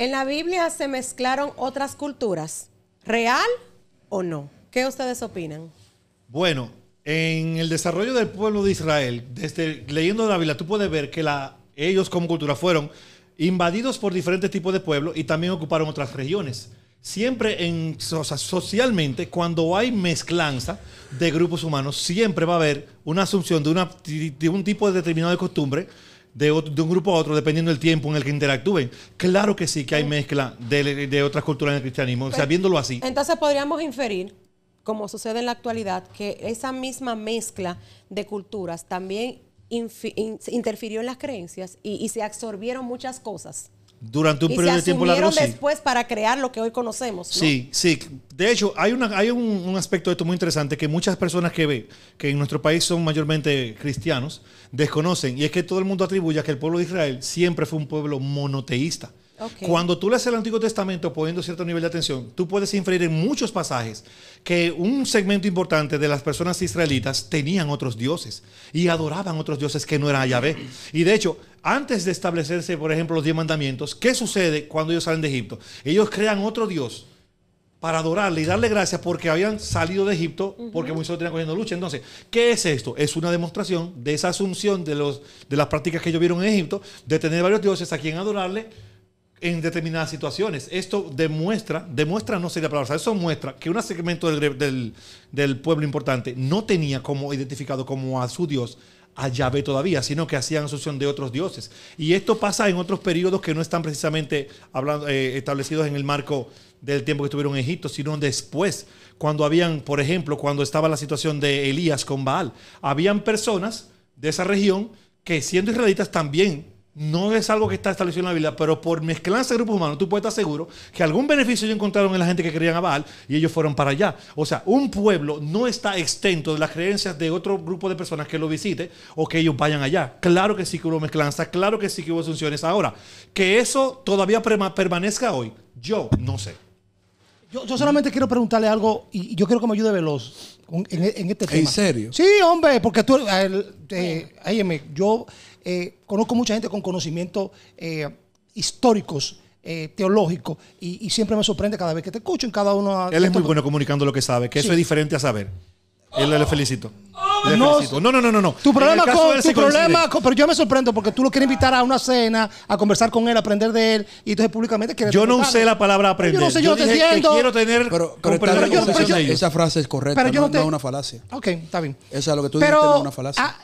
¿En la Biblia se mezclaron otras culturas? ¿Real o no? ¿Qué ustedes opinan? Bueno, en el desarrollo del pueblo de Israel, desde leyendo la Biblia, tú puedes ver que ellos como cultura fueron invadidos por diferentes tipos de pueblos y también ocuparon otras regiones. Siempre en, socialmente, cuando hay mezclanza de grupos humanos, siempre va a haber una asunción de un tipo de determinado de costumbre de, otro- de un grupo a otro, dependiendo del tiempo en el que interactúen. Claro que sí que hay mezcla de, de otras culturas en el cristianismo. O sea, viéndolo así. Entonces podríamos inferir, como sucede en la actualidad, que esa misma mezcla de culturas también interfirió en las creencias y, y se absorbieron muchas cosas. Durante un y se periodo de tiempo largo, asumieron sí. después para crear lo que hoy conocemos. ¿no? Sí, sí. De hecho, hay, una, hay un, un aspecto de esto muy interesante que muchas personas que ve, que en nuestro país son mayormente cristianos, desconocen. Y es que todo el mundo atribuye a que el pueblo de Israel siempre fue un pueblo monoteísta. Ok. Cuando tú lees el Antiguo Testamento poniendo cierto nivel de atención, tú puedes inferir en muchos pasajes que un segmento importante de las personas israelitas tenían otros dioses y adoraban otros dioses que no eran Yahvé. Y de hecho, antes de establecerse, por ejemplo, los diez mandamientos, ¿qué sucede cuando ellos salen de Egipto? Ellos crean otro dios para adorarle y darle gracias porque habían salido de Egipto, porque Moisés lo tenía cogiendo lucha. Entonces, ¿qué es esto? Es una demostración de esa asunción de, los, de las prácticas que ellos vieron en Egipto, de tener varios dioses a quien adorarle en determinadas situaciones. Esto demuestra, demuestra no sería la palabra, eso muestra que un segmento del, del- del pueblo importante no tenía como identificado como a su Dios a Yahvé todavía, sino que hacían asunción de otros dioses. Y esto pasa en otros periodos que no están precisamente hablando, eh, establecidos en el marco del tiempo que estuvieron en Egipto, sino después, cuando habían, por ejemplo, cuando estaba la situación de Elías con Baal, habían personas de esa región que siendo israelitas también no es algo que está establecido en la Biblia, pero por mezclanza de grupos humanos, tú puedes estar seguro que algún beneficio ellos encontraron en la gente que creían a Baal y ellos fueron para allá. O sea, un pueblo no está exento de las creencias de otro grupo de personas que lo visite o que ellos vayan allá. Claro que sí que hubo mezclanza, claro que sí que hubo asunciones. Ahora, que eso todavía permanezca hoy, yo no sé. Yo, yo solamente quiero preguntarle algo y yo quiero que me ayude veloz en, en este tema. ¿En serio? Sí, hombre, porque tú, el, eh, óyeme, yo eh, conozco mucha gente con conocimientos eh, históricos, eh, teológicos, y, y siempre me sorprende cada vez que te escucho en cada uno. Él es muy bueno comunicando lo que sabe, que eso es diferente a saber. Él le felicito. Le No, felicito. No, no, no, no, no. Tu problema con tu problema, con- pero yo me sorprendo porque tú lo quieres invitar a una cena, a conversar con él, a aprender de él, y entonces públicamente quieres Yo no usé la palabra aprender. Yo no sé, yo te dije entiendo. que quiero tener Pero, pero bien, yo- esa- pero yo- de ellos. esa frase es correcta, Pero yo no, no te- no es una falacia. Ok, está bien. Esa es lo que tú Pero, dijiste, no es una falacia. ah,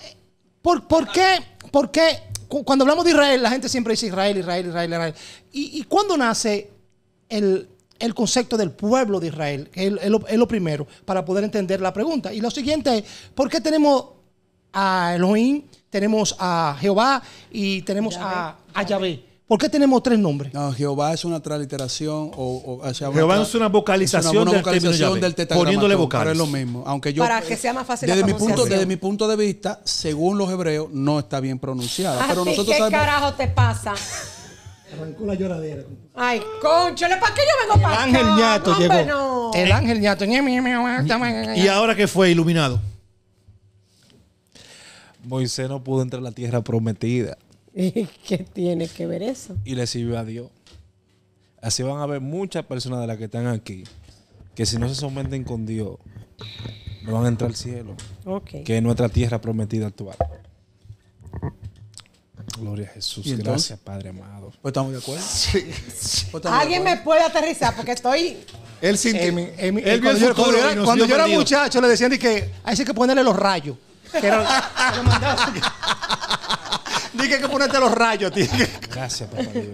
¿por, por qué? ¿Por qué? Cu- Cuando hablamos de Israel, la gente siempre dice Israel, Israel, Israel, Israel. ¿Y, y cuándo nace el, el concepto del pueblo de Israel? Es, es lo, es lo primero para poder entender la pregunta. Y lo siguiente es, ¿por qué tenemos a Elohim, tenemos a Jehová y tenemos a, a Yahvé? ¿Por qué tenemos tres nombres? No, Jehová es una transliteración o, o- o sea, una Jehová es una vocalización es una del vocalización del poniéndole pero vocales. es lo mismo. Aunque yo, Para que sea más fácil la desde mi punto. Desde mi punto de vista, según los hebreos, no está bien pronunciada. ¿A pero ti nosotros ¿Qué sabemos. carajo te pasa? Arrancó la lloradera. Ay, conchole, ¿para qué yo vengo El para ángel acá? ñato Hombre, llegó. no. El ángel ñato. Y ahora que fue iluminado. Moisés no pudo entrar a la tierra prometida ¿Y qué tiene que ver eso? y le sirvió a Dios. Así van a haber muchas personas de las que están aquí que si no se someten con Dios no van a entrar al cielo, Ok. que es nuestra tierra prometida actual. Gloria a Jesús. Gracias, Padre amado. Pues estamos de acuerdo. Pues estamos de ¿Alguien me puede aterrizar? Porque estoy... Él. Emi- Emi- él vio el cuando yo, futuro cuando era, cuando yo era muchacho le decían de que hay que ponerle los rayos. Que era- Dije que hay que ponerte los rayos, tío. Gracias, papá Dios.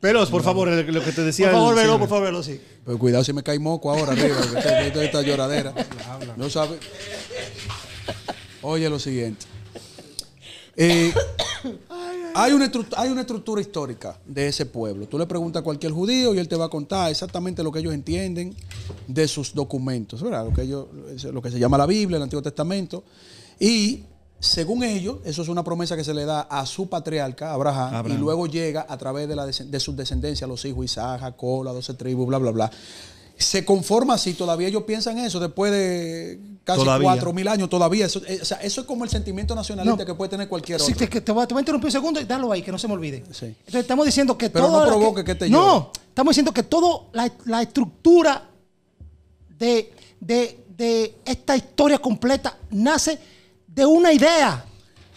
Pero, por favor, lo lo que te decía. Por favor, el velo, señor. por favor, velo, sí. Pero cuidado si me cae moco ahora arriba. que esto- esta lloradera. No sabe. Oye lo siguiente. Eh, hay, una hay una estructura histórica de ese pueblo. Tú le preguntas a cualquier judío y él te va a contar exactamente lo que ellos entienden de sus documentos, ¿verdad? Lo que, ellos, lo que se llama la Biblia, el Antiguo Testamento. Y según ellos, eso es una promesa que se le da a su patriarca, Abraham, Abraham. y luego llega a través de, la, de su descendencia, los hijos Isaac, Jacob, las doce tribus, bla, bla, bla. se conforma así, todavía ellos piensan eso después de casi cuatro mil años, todavía. Eso, eh, o sea, eso es como el sentimiento nacionalista No. que puede tener cualquier Sí, otro. te, que te, voy, a- te voy a interrumpir un segundo y dalo ahí, que no se me olvide. Sí. Entonces estamos diciendo que Pero todo. no lo provoque que te No, llore. estamos diciendo que toda la, la estructura de, de, de esta historia completa nace de una idea,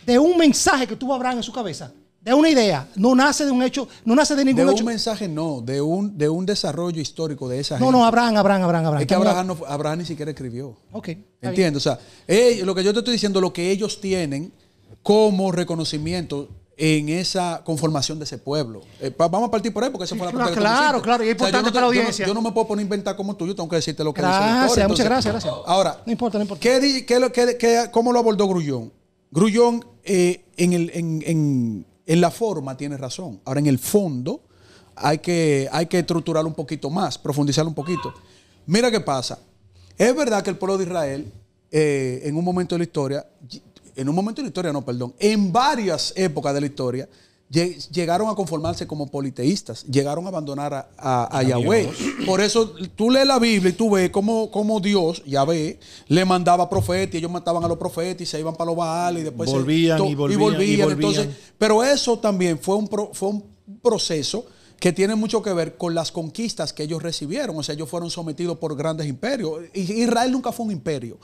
de un mensaje que tuvo Abraham en su cabeza. De una idea. No nace de un hecho, no nace de De ningún un mensaje, no, de un, de un desarrollo histórico de esa No, gente. no, Abraham, Abraham, Abraham, Abraham. Es que Abraham, no Abraham ni siquiera escribió. Ok. ¿Entiendes? O sea, lo que yo te estoy diciendo, lo que ellos tienen como reconocimiento en esa conformación de ese pueblo. Eh, pa- vamos a partir por ahí porque esa fue la Claro, pregunta que tú claro, hiciste. claro, y es O sea, yo importante no te- para la yo no- audiencia. Yo no, me puedo poner a inventar como tú, yo tengo que decirte lo que dice historia. muchas Entonces, gracias, gracias. Ahora, No importa, no importa. ¿qué di- qué lo- qué- qué- ¿cómo lo abordó Grullón? Grullón eh, en, el- en- en- en la forma tiene razón. Ahora, en el fondo hay que, hay que estructurarlo un poquito más, profundizarlo un poquito. Mira qué pasa. Es verdad que el pueblo de Israel, eh, en un momento de la historia, en un momento de la historia, no, perdón, en varias épocas de la historia, lle- llegaron a conformarse como politeístas, llegaron a abandonar a, a- a Yahweh. Por eso tú lees la Biblia y tú ves cómo, cómo Dios, Yahvé, le mandaba profetas y ellos mataban a los profetas y se iban para los Baales y después se- Volvían to- y volvían y volvían. Entonces, pero eso también fue un, pro- fue un proceso que tiene mucho que ver con las conquistas que ellos recibieron. O sea, ellos fueron sometidos por grandes imperios. Israel nunca fue un imperio,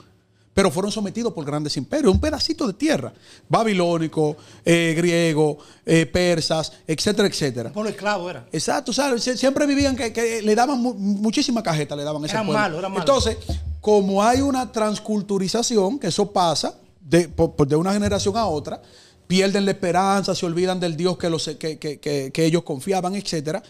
pero fueron sometidos por grandes imperios. Un pedacito de tierra. Babilónico, eh, griego, eh, persas, etcétera, etcétera. Pueblo esclavo era. Exacto. Sie- Siempre vivían que, que le daban mu- muchísima cajeta, le daban ese Eran pueblo. malos, eran malos. Entonces, como hay una transculturización, que eso pasa de, por- por- de una generación a otra, pierden la esperanza, se olvidan del Dios que, los, que, que- que- que ellos confiaban, etcétera.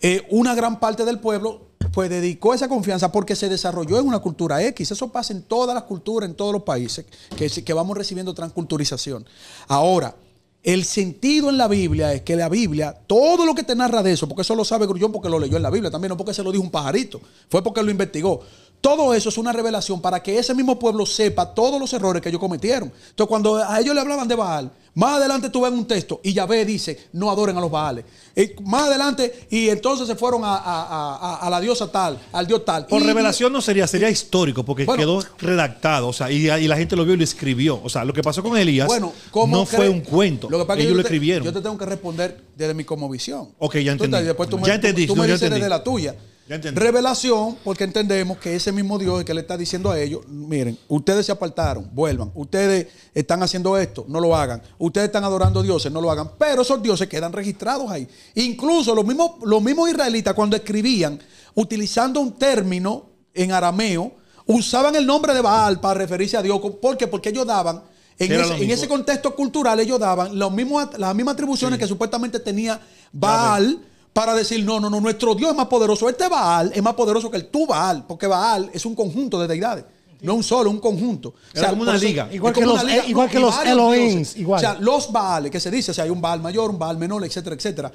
Eh, una gran parte del pueblo pues dedicó esa confianza porque se desarrolló en una cultura X. Eso pasa en todas las culturas, en todos los países, que, que vamos recibiendo transculturización. Ahora, el sentido en la Biblia es que la Biblia, todo lo que te narra de eso, porque eso lo sabe Grullón porque lo leyó en la Biblia, también no porque se lo dijo un pajarito, fue porque lo investigó. Todo eso es una revelación para que ese mismo pueblo sepa todos los errores que ellos cometieron. Entonces, cuando a ellos le hablaban de Baal, más adelante tú ves un texto y Yahvé dice, no adoren a los Baales. Eh, más adelante, y entonces se fueron a, a- a- a la diosa tal, al dios tal. Por Y- revelación no sería, sería histórico, porque Bueno. quedó redactado, o sea, y, y la gente lo vio y lo escribió. O sea, lo que pasó con Elías Bueno, ¿cómo no fue un cuento. Lo que pasa que Ellos yo lo te- escribieron. Yo te tengo que responder desde mi cosmovisión. Ok, ya entendí. te- después tú me, Ya entendí, tú, tú no, me ya dices entendí. desde la tuya. Revelación, porque entendemos que ese mismo Dios es que le está diciendo a ellos, miren, ustedes se apartaron, vuelvan. Ustedes están haciendo esto, no lo hagan. Ustedes están adorando dioses, no lo hagan. Pero esos dioses quedan registrados ahí. Incluso los mismos, los mismos israelitas cuando escribían, utilizando un término en arameo, usaban el nombre de Baal para referirse a Dios. ¿Por qué? Porque ellos daban... En ese, en ese contexto cultural ellos daban los mismos, las mismas atribuciones que supuestamente tenía Baal para decir, no, no, no, nuestro Dios es más poderoso. Este Baal es más poderoso que el tu Baal, porque Baal es un conjunto de deidades. No un solo, un conjunto. Era como una liga. Igual como que una los- liga, eh, igual que los varios Elohims, dioses. igual. O sea, los Baales, que se dice, o sea, hay un Baal mayor, un Baal menor, etcétera, etcétera.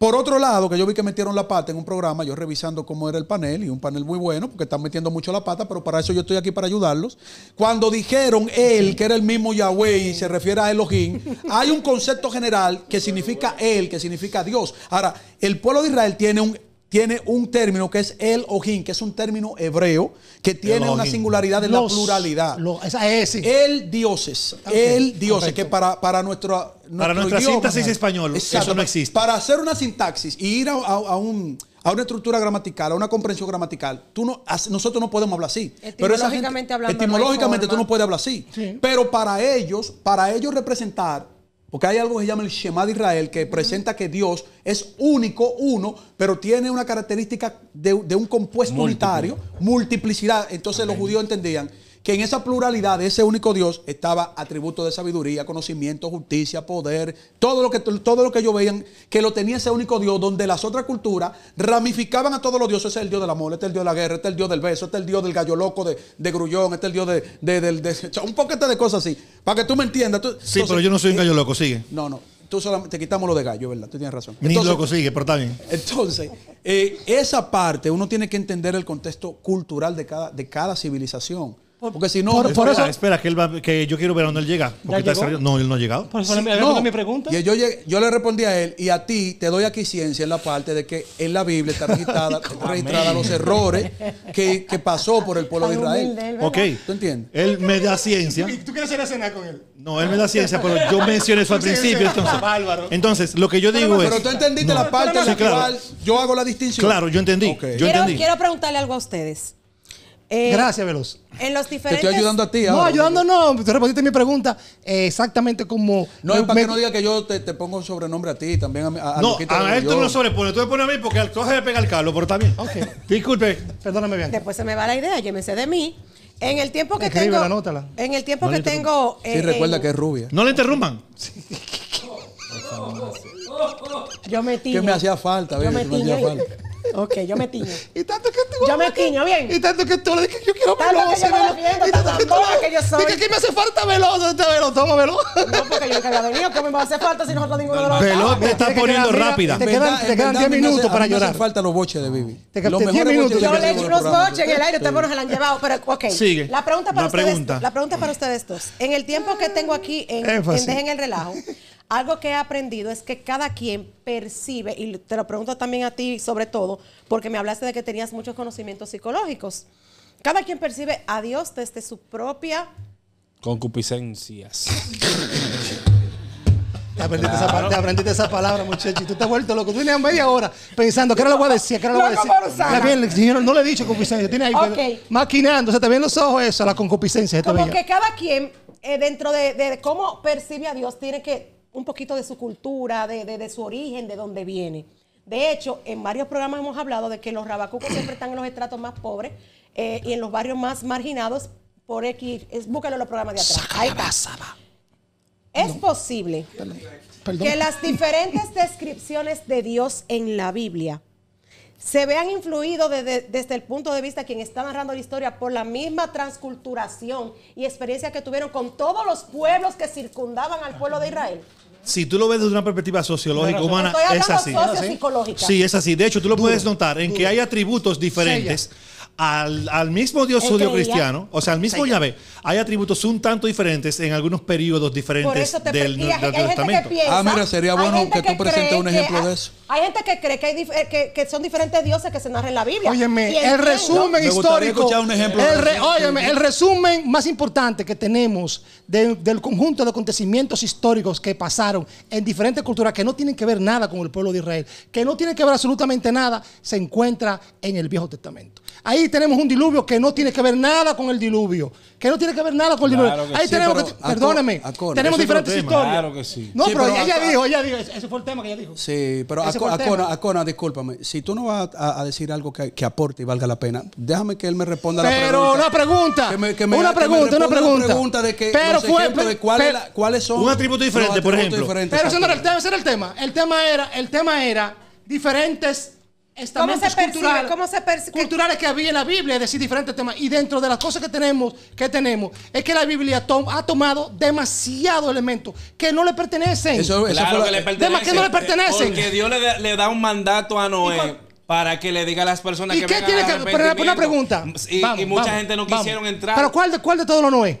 Por otro lado, que yo vi que metieron la pata en un programa, yo revisando cómo era el panel, y un panel muy bueno, porque están metiendo mucho la pata, pero para eso yo estoy aquí para ayudarlos. Cuando dijeron él, que era el mismo Yahweh, y se refiere a Elohim, hay un concepto general que significa él, que significa Dios. Ahora, el pueblo de Israel tiene un, tiene un término que es el Elohim, que es un término hebreo, que tiene una singularidad en la Los- pluralidad. lo- esa es, sí. El dioses, el dioses, correcto. que para, para nuestro, Para nuestro nuestra idioma, síntesis español, Exacto, eso no existe. Para hacer una sintaxis y ir a, a- a un- a una estructura gramatical, a una comprensión gramatical, tú no, nosotros no podemos hablar así. Pero esa Etimológicamente hablando, no hay etimológicamente tú no puedes hablar así. Sí. Pero para ellos, para ellos representar, porque hay algo que se llama el Shema de Israel, que presenta que Dios es único, uno, pero tiene una característica de, de un compuesto Múltiple. unitario, multiplicidad. Entonces los judíos entendían que en esa pluralidad de ese único Dios estaba atributo de sabiduría, conocimiento, justicia, poder, todo lo que todo lo que ellos veían que lo tenía ese único Dios, donde las otras culturas ramificaban a todos los dioses, este es el Dios del amor, este es el Dios de la guerra, este es el Dios del beso, este es el Dios del gallo loco de, de grullón, este es el Dios de, de- un poquete de cosas así, para que tú me entiendas. Tú- Sí, entonces, pero yo no soy un eh, gallo loco, sigue. No, no, tú solamente te quitamos lo de gallo, ¿verdad? Tú tienes razón. Ni Entonces, loco, sigue, pero está bien. entonces, eh, esa parte uno tiene que entender el contexto cultural de cada, de cada civilización. Porque si no, Por- por espera, eso- espera, que, él va- que yo quiero ver a dónde él llega. No, él no ha llegado. Por eso Sí, no. mi pregunta. Y yo, le respondí a él, y a ti te doy aquí ciencia en la parte de que en la Biblia está registrada, los errores que, que pasó por el pueblo de Israel. Ok. ¿Tú entiendes? Él me da ciencia. ¿Tú quieres ir a cenar con él? No, él me da ciencia, pero yo mencioné eso al principio. Entonces, lo que yo digo Pero es. tú entendiste la parte en la Sí, claro. cual yo hago la distinción. Claro, yo entendí. Ok. Yo quiero, entendí. quiero preguntarle algo a ustedes. Eh, Gracias, Veloz. En los Te diferentes. estoy ayudando a ti No, ahora. ayudando no. Tú respondiste mi pregunta eh, exactamente como. No, es para me- que no diga que yo te, te pongo un sobrenombre a ti, también a, a, a No, Luquita a de él tú no sobrepones. Tú me pones a mí porque al coge le pega al Carlos, pero está bien. Ok. Disculpe. Perdóname, bien. Después se me va la idea, llévense de mí. En el tiempo que Escríbela, tengo. anótala. En el tiempo No que tengo. Sí, eh, recuerda en- que es rubia. No le interrumpan. Yo me tiño. Que me hacía falta, Yo me me hacía falta. Ok, yo me tiño. Y tanto que tú. Yo me tiño, bien. Y tanto que tú le dices, yo quiero Tanto veloz. que yo me veloz. Y tanto tan que tú que yo soy. Dice que me hace falta veloz. Este veloz, toma veloz. No, porque yo nunca había venido. ¿Cómo me va a hacer falta si nosotros ninguno de los dos Veloz te está poniendo rápida. te quedan- verdad- te en quedan verdad 10 a mí me hace- minutos para mí me hacen llorar. falta los boches de Bibi. Te quedan Los 10 mejores minutos. Yo le el unos boches en el aire, ustedes me los han llevado. Pero, ok. Sigue. La pregunta para ustedes. pregunta. La pregunta para ustedes dos. En el tiempo que tengo aquí en Dejen el Relajo, algo que he aprendido es que cada quien percibe, y te lo pregunto también a ti sobre todo, porque me hablaste de que tenías muchos conocimientos psicológicos. Cada quien percibe a Dios desde su propia Concupiscencias. Te aprendiste, esa, te aprendiste esa palabra, muchacho. Y tú te has vuelto loco. Tú tenías media hora pensando, ¿qué era lo que voy a decir? ¿Qué era lo que voy a decir? Está bien, señor, no le he dicho concupiscencia. Tiene ahí pues, Ok. maquinando. Se te ven los ojos eso, la concupiscencia. Como que cada quien, eh, dentro de, de cómo percibe a Dios, tiene que un poquito de su cultura, de, de- de su origen, de dónde viene. De hecho, en varios programas hemos hablado de que los rabacucos siempre están en los estratos más pobres eh, y en los barrios más marginados por X. Es, búscalo en los programas de atrás. Ahí está. Es posible que las diferentes descripciones de Dios en la Biblia se vean influidos desde, desde el punto de vista de quien está narrando la historia por la misma transculturación y experiencia que tuvieron con todos los pueblos que circundaban al pueblo de Israel. Si tú lo ves desde una perspectiva sociológica humana, es así. Sí, es así. De hecho, tú lo puedes notar en que hay atributos diferentes al, al mismo Dios judío cristiano, o sea, al mismo Yahvé. Hay atributos un tanto diferentes en algunos periodos diferentes te del, y hay- del hay gente que Testamento. piensa- Ah, mira, sería bueno gente que tú presentes un que- ejemplo de ah, eso. Hay gente que cree que, hay dif- eh, que, que son diferentes dioses que se narran en la Biblia. Óyeme, el resumen Me gustaría histórico. escuchar un ejemplo el de re- óyeme, el resumen más importante que tenemos de- del conjunto de acontecimientos históricos que pasaron en diferentes culturas que no tienen que ver nada con el pueblo de Israel, que no tienen que ver absolutamente nada, se encuentra en el Viejo Testamento. Ahí tenemos un diluvio que no tiene que ver nada con el diluvio, que no tiene que ver nada con el diluvio. Ahí sí, tenemos pero que, Acona, tenemos diferentes historias. Claro que sí. No, Sí, pero, pero ella acá- dijo, ella dijo, ese fue el tema que ella dijo. Sí, pero Acona. Acona, discúlpame. Si tú no vas a, a decir algo que, que aporte y valga la pena, déjame que él me responda la Pero pregunta. una pregunta, Que me- que me- una que me pregunta, una responda la pregunta. de que Pero los fue- de pero- cuál es pero- la- cuáles son Un atributo diferente, por ejemplo. diferentes, Pero ese no, era el exacto. tema, ese era el tema. El tema era, el tema era diferentes estamentos se percibe? culturales, ¿Cómo se perci- culturales que había en la Biblia, es decir, diferentes temas. Y dentro de las cosas que tenemos, que tenemos, es que la Biblia tom- ha tomado demasiados elementos que no le pertenecen. Eso, eso Claro fue que la- le pertenece. Temas que no le pertenecen. Porque Dios le da, le da un mandato a ¿Y Noé para que le diga a las personas ¿Y que qué tiene que pero una pregunta? Y, Vamos, y mucha vamos, gente no vamos. quisieron entrar. Pero ¿cuál de, cuál de todo no es?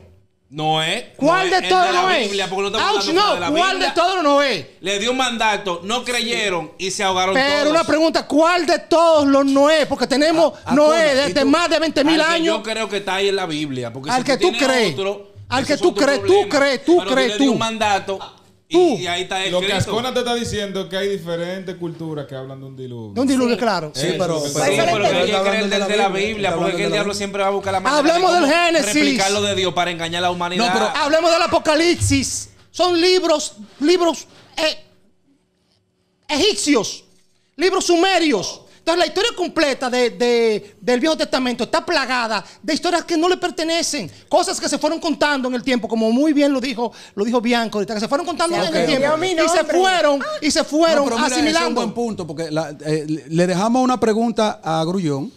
Noé. ¿Cuál Noé, de el todo no es? Biblia, porque no estamos Ouch, hablando no, de la ¿cuál Biblia. de todo no es? Le dio un mandato, no creyeron y se ahogaron Pero todos. una pregunta, ¿cuál de todos los Noé? Porque tenemos Ah, ah, Noé ¿cómo? ¿Y desde tú? más de 20 mil años. Yo creo que está ahí en la Biblia. Porque Al si que tú crees. otro, Al que tú crees, tú crees, tú crees, le dio tú. un mandato Tú. y ahí está Lo que Ascona te está diciendo es que hay diferentes culturas que hablan de un diluvio. De un diluvio, claro. Sí, pero, Sí, pero hay que creer de desde la Biblia, porque el diablo siempre va a buscar la manera Hablemos de del Génesis. replicarlo de Dios para engañar a la humanidad. No, pero Hablemos del Apocalipsis. Son libros, libros eh, egipcios, libros sumerios. Entonces la historia completa de- de- del Viejo Testamento está plagada de historias que no le pertenecen, cosas que se fueron contando en el tiempo, como muy bien lo dijo, lo dijo Bianco ahorita, que se fueron contando en el tiempo y se fueron y se fueron No, pero mira, ese es un asimilando. buen punto, porque la- eh, le- le dejamos una pregunta a Grullón,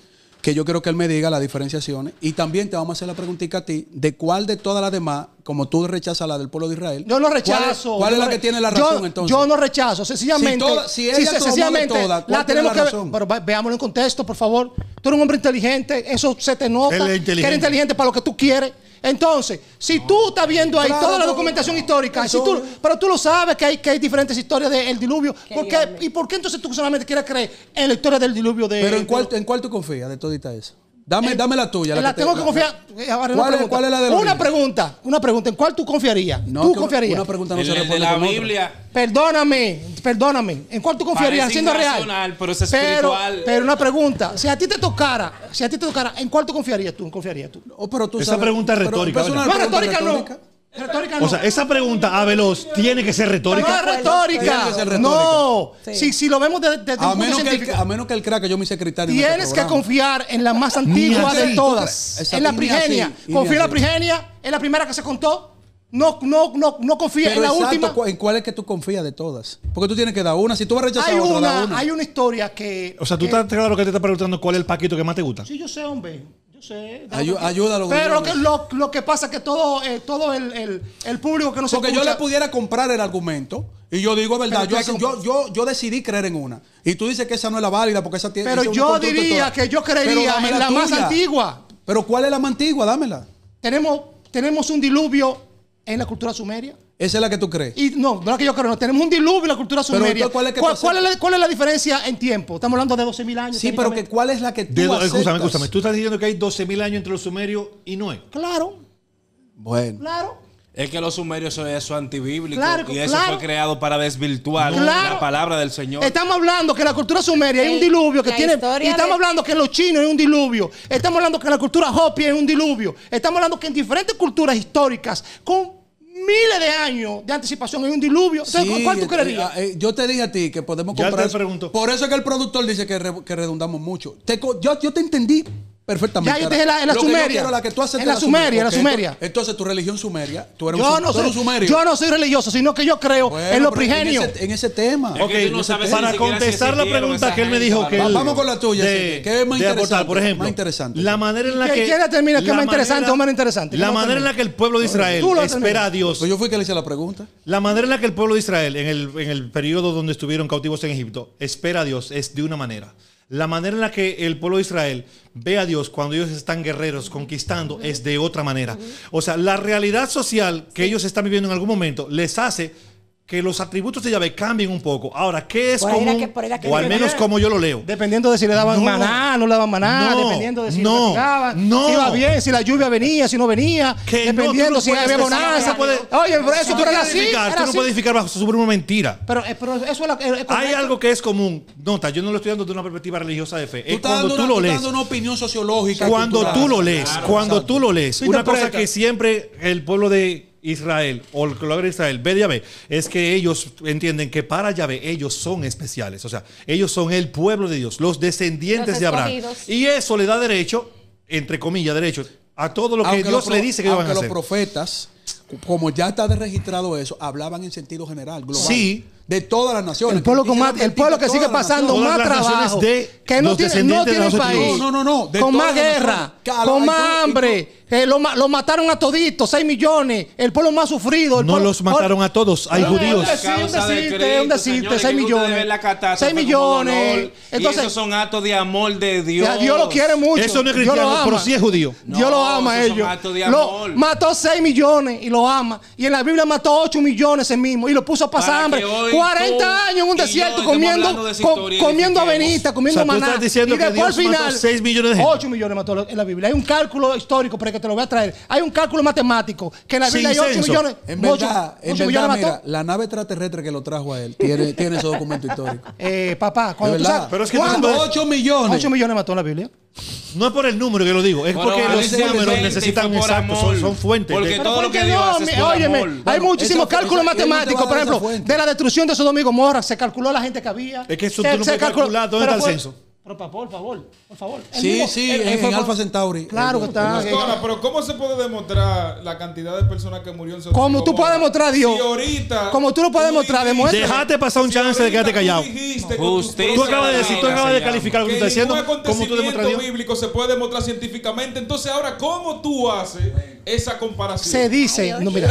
que yo quiero que él me diga las diferenciaciones, y también te vamos a hacer la preguntita a ti, de cuál de todas las demás como tú rechazas la del pueblo de Israel. Yo no ¿cuál es- rechazo. ¿Cuál, es la que tiene la yo- razón entonces? Yo no rechazo, sencillamente. Si toda- si ella de sencillamente todas, ¿cuál la tiene tenemos la que razón? Pero veámoslo en contexto, por favor. Tú eres un hombre inteligente, eso se te nota. Él es Que inteligente. eres inteligente para lo que tú quieres. Entonces, si tú estás viendo ahí Claro, toda la documentación no, histórica, eso- si tú, pero tú lo sabes que hay, que hay diferentes historias del diluvio, ¿por qué-. ¿y por qué entonces tú solamente quieres creer en la historia del diluvio de Pero ¿en cuál, ¿en cuál tú confías de todita esa? Dame, dame la tuya. la, que te- tengo que la- confiar. eh, ¿Cuál es- pregunta. cuál es la de los Una pregunta, una pregunta. ¿En cuál tú confiarías? No, ¿Tú confiarías? Una pregunta no En se el de responde la con otra. Biblia. Perdóname, perdóname. ¿En cuál tú confiarías? Parece Siendo real. pero es espiritual. pero una pregunta. Si a ti te tocara, si a ti te tocara, ¿en cuál tú confiarías tú? ¿Confiarías tú? Oh, pero tú Esa sabes- pregunta es retórica, pero es una ¿verdad? No, pregunta retórica no. Retórica. Retórica no. O sea, esa pregunta a veloz tiene que ser Pero no retórica. es retórica. Tiene que ser retórica. No. Sí. Si, si lo vemos desde desde A un punto menos, que a menos que crea que yo me hice secretario. en este Tienes que confiar en la más antigua así, de ¿tú todas. En la así, prigenia. Confía en la prigenia. Es la primera que se contó. No, no, no, no confía Pero en la exacto, última. ¿cu- ¿en cuál es que tú confías de todas? Porque tú tienes que dar una. Si tú vas a rechazar Hay otra, da una, una. hay una historia que. O sea, tú que- estás claro que te estás preguntando cuál es el paquito que más te gusta. Sí, yo sé, hombre. Ayu- ayúdalo, Pero lo que, lo, lo que pasa es que todo, eh, todo el, el, el público que no se Porque yo le pudiera comprar el argumento y yo digo verdad, yo, yo, yo, yo decidí creer en una. Y tú dices que esa no es la válida porque esa tiene. Pero yo diría que yo creería en la más antigua. Pero ¿cuál es la más antigua? Dámela. Tenemos, tenemos un diluvio en la cultura sumeria. Esa es la que tú crees. Y no, no es que yo creo, no. Tenemos un diluvio en la cultura Pero sumeria. entonces, ¿cuál es que ¿Cuál, cuál es la, cuál es la diferencia en tiempo? Estamos hablando de 12.000 años. Sí, pero que. ¿cuál es la que tú De, do- aceptas? escúchame, escúchame. Tú estás diciendo que hay 12.000 años entre los sumerios y Noé. Claro, Bueno. claro. Es que los sumerios eso es antibíblico Claro, y eso claro. fue creado para desvirtuar Claro. la palabra del Señor. Estamos hablando que en la cultura sumeria hay un El- diluvio que la tiene. Y estamos de- hablando que en los chinos hay un diluvio. Estamos hablando que en la cultura Hopi hay un diluvio. Estamos hablando que en diferentes culturas históricas, con miles de años de anticipación, hay un diluvio. Entonces, Sí, ¿Cuál tú eh, creerías? eh, yo te dije a ti que podemos Ya comprar. te pregunto. Por eso es que el productor dice que, re- que redundamos mucho. Te co- yo, yo te entendí perfectamente. Ya, yo te dije la- en la Lo que yo Sumeria. quiero, la que tú aceptes En la Sumeria, en la Ok, Sumeria. Entonces, entonces tu religión sumeria. Tú eres Yo un, no, tú eres soy, un sumerio. yo no soy religioso, sino que yo creo Bueno, en lo pero prigenio. En ese, en ese tema. Tú no para si contestar la existieron pregunta esa que él me gente, dijo que él- vamos con la tuya, que es más de interesante, por ejemplo, más interesante. la manera en la ¿Qué- que quién determina qué la es más interesante o menos interesante? La ¿Cómo manera en termina? la que el pueblo de Israel Tú lo espera a Dios, Pues yo fui que le hice la pregunta. la manera en la que el pueblo de Israel en el en el periodo donde estuvieron cautivos en Egipto espera a Dios es de una manera. La manera en la que el pueblo de Israel ve a Dios cuando ellos están guerreros conquistando es de otra manera. O sea, la realidad social que ellos están viviendo en algún momento les hace que los atributos de Yahvé cambien un poco. Ahora, ¿qué es Por común? que- por que o al menos como yo lo leo. Dependiendo de si le daban No. maná, no le daban maná, No. dependiendo de si No. investigaban, No. si iba bien, si la lluvia venía, si no venía, Que dependiendo no si había bonanza. no puedes- Oye, pero eso Tú tú eras no así, puedes edificar, era tú no así. puedes edificar bajo sobre una mentira. Pero, eh, pero eso es, la, es Hay correcto. algo que es común. Nota, yo no lo estoy dando de una perspectiva religiosa de fe. Tú Es estás cuando dando tú una, lo lees. dando una opinión sociológica. Cuando cultural. tú lo lees, Claro, cuando exacto. tú lo lees, una cosa que siempre el pueblo de Israel o el pueblo de Israel ve Yahvé es que ellos entienden que para Yahvé ellos son especiales. O sea, ellos son el pueblo de Dios, los descendientes Los de Abraham. Y eso le da derecho, entre comillas, derecho a todo lo que Aunque Dios pro- le dice que ellos van a hacer. los profetas, como ya está de registrado eso, hablaban en sentido general, global. Sí. De todas las naciones. El pueblo, con Quisiera más, el pueblo que sigue pasando más trabajo, de que no tiene, no tiene país, No, no, no, de con más guerra. Cala, con más y hambre, que lo, ma- lo mataron a toditos, 6 millones, el pueblo más sufrido. el No pueblo- los mataron a todos, hay judíos. Un decirte, Cristo, un decirte, señores, 6 que ustedes ven millones. la catástrofe 6 como millones. Entonces, esos son actos de amor de Dios. ya, Dios lo quiere mucho. Eso no es cristiano, pero sí es judío. Dios lo ama a ellos. actos de Lo- amor. mató 6 millones y lo ama. Y en la Biblia mató 8 millones ese mismo y lo puso a pasar Para hambre. Que hoy 40 tú años en un desierto comiendo, de esa co- historia y comiendo avenita, comiendo O sea, tú maná. estás diciendo y que después al mató final, 6 millones de gente. 8 millones mató en la Biblia. Hay un cálculo histórico, pero que te lo voy a traer. Hay un cálculo matemático que en la Sin Biblia hay 8 censo. millones. En ocho- verdad, en ocho verdad, millones mira, mató. la nave extraterrestre que lo trajo a él tiene, tiene ese documento histórico. Eh, papá, cuando tú verdad. sabes. Pero es que puedes- 8 millones. 8 millones mató en la Biblia. No es por el número que lo digo, es Bueno, porque los números 20 y necesitan exactos, son, fuentes. Porque de- todo ¿por lo que no? es por óyeme, amor. hay Bueno, muchísimos cálculos matemáticos. Por ejemplo, de la destrucción de Sodoma y Gomorra, se calculó la gente que había. Es que eso Se- tú no se calculó- calcular. ¿Dónde está el fue- censo? Pero por favor, por favor, por favor. El Sí, mismo- sí, el- el- en, Alpha Centauri. Claro que está. Pastora, pero ¿cómo se puede demostrar la cantidad de personas que murieron en Sodoma y Como tú puedes demostrar, Dios. Si ahorita. Como tú lo puedes tú demostrar, demuestra. Dejate pasar un si chance de quedarte tú callado. tus Justicia Tú acabas de decir, tú acabas de calificar lo que tú que estás diciendo. ¿Cómo tú Dios? bíblico se puede demostrar científicamente. Entonces, ahora, ¿cómo tú haces esa comparación. Se dice, no, mira,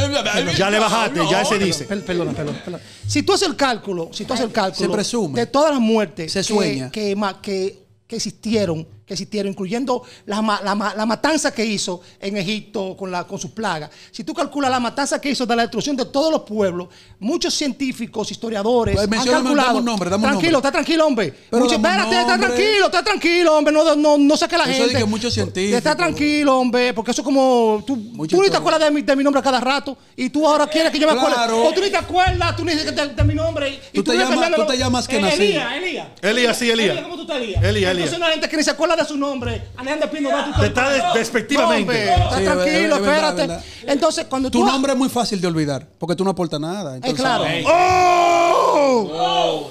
Ya le bajaste, ya se dice. Per- Perdona, perdona. Si tú haces el cálculo, si tú haces el cálculo Se presume. de todas las muertes Se que- sueña. que, ma- que, que existieron, que existieron, incluyendo la, la la matanza que hizo en Egipto con, la, con sus plagas. Si tú calculas la matanza que hizo de la destrucción de todos los pueblos, muchos científicos, historiadores Pues han calculado. dame un nombre, dame un tranquilo, nombre. está tranquilo, hombre. Pero Mucho- espérate, está tranquilo, está tranquilo, hombre. No, no, no saque la Eso gente. dije muchos científicos. Está tranquilo, hombre, porque eso es como. Tú, Mucho tú ni te acuerdas de mi, de mi nombre a cada rato y tú ahora quieres que yo me acuerde. Claro. O tú ni te acuerdas, tú ni de, de- de mi nombre. Y, y Tú te ves llamas- tú te llamas que Eh, nací. Elías, Elías. Elías, sí, Elías. ¿cómo tú estás, Elías? Elías, Entonces Elías. una gente que ni se acuerda de su nombre. Alejan de Pino, va, tú Te está des- despectivamente. No, está Sí, tranquilo, verdad, es verdad, espérate. es verdad. Entonces, cuando tú. Tu nombre es muy fácil de olvidar, porque tú no aportas nada. Es Entonces, claro. Ey. ¡Oh!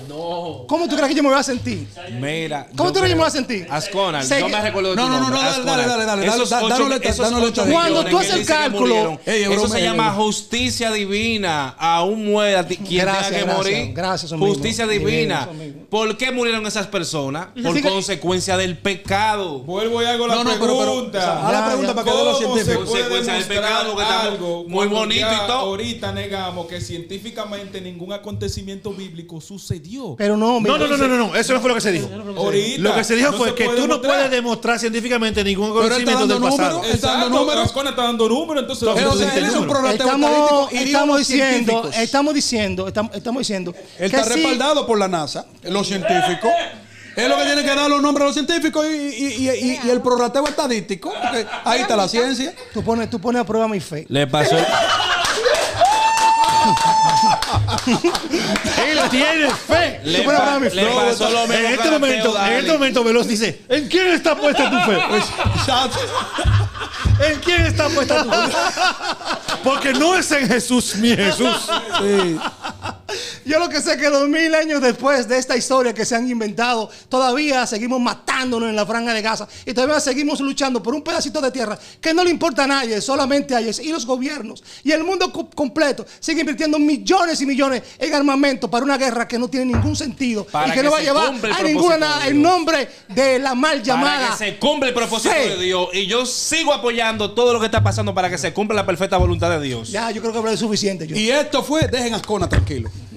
¿Cómo tú crees que yo me voy a sentir? Mira. ¿Cómo tú crees que yo me voy a sentir? Asconal, Sé yo que- me recuerdo de No, no, no, dale, dale, dale, dale, dale. Cuando tú que haces el que cálculo- Eso se llama justicia divina. Aún muera quien tenga que morir. gracias. Justicia divina. ¿Por qué murieron esas personas? Por que- consecuencia del pecado. Vuelvo y hago la pregunta. haz la pregunta para que dé los ¿Cómo se científicos. Consecuencia del pecado, estamos algo muy bonito y todo? Ahorita negamos que científicamente ningún acontecimiento bíblico sucedió. Pero no. No, no, no, no, no, no, eso no fue lo que se dijo. Ahorita. Lo que se dijo no fue se que tú no puedes demostrar científicamente ningún Pero conocimiento del dando pasado. números. Está dando números. Está dando números, entonces... Eh, o sea, él es un prorrateo Estamos, estamos diciendo, estamos diciendo, estamos, estamos diciendo. Él que está sí- respaldado por la NASA, los científicos. Es lo que tiene que dar los nombres a los científicos y, y- y- y- y el prorrateo estadístico. porque ahí está la ciencia. Tú pones, tú pones a prueba mi fe. Le pasó. Él tiene fe. le, pa- le pasó lo mismo En este momento, en este momento Veloz dice, ¿en quién está puesta tu fe? Exacto. ¿En quién está puesta tu fe? Porque no es en Jesús, mi Jesús. Sí. Yo lo que sé es que dos mil años después de esta historia que se han inventado, todavía seguimos matándonos en la franja de Gaza y todavía seguimos luchando por un pedacito de tierra que no le importa a nadie, solamente a ellos y los gobiernos. Y el mundo co- completo sigue invirtiendo millones y millones en armamento para una guerra que no tiene ningún sentido Para y que, que no va a se llevar cumpla el a ninguna propósito nada Dios. nombre de la mal llamada. Para que se cumpla el propósito fe. de Dios. Y yo sigo apoyando todo lo que está pasando para que se cumpla la perfecta voluntad de Dios. Ya, yo creo que hablé suficiente. Yo. Y esto fue, dejen a Ascona tranquilo.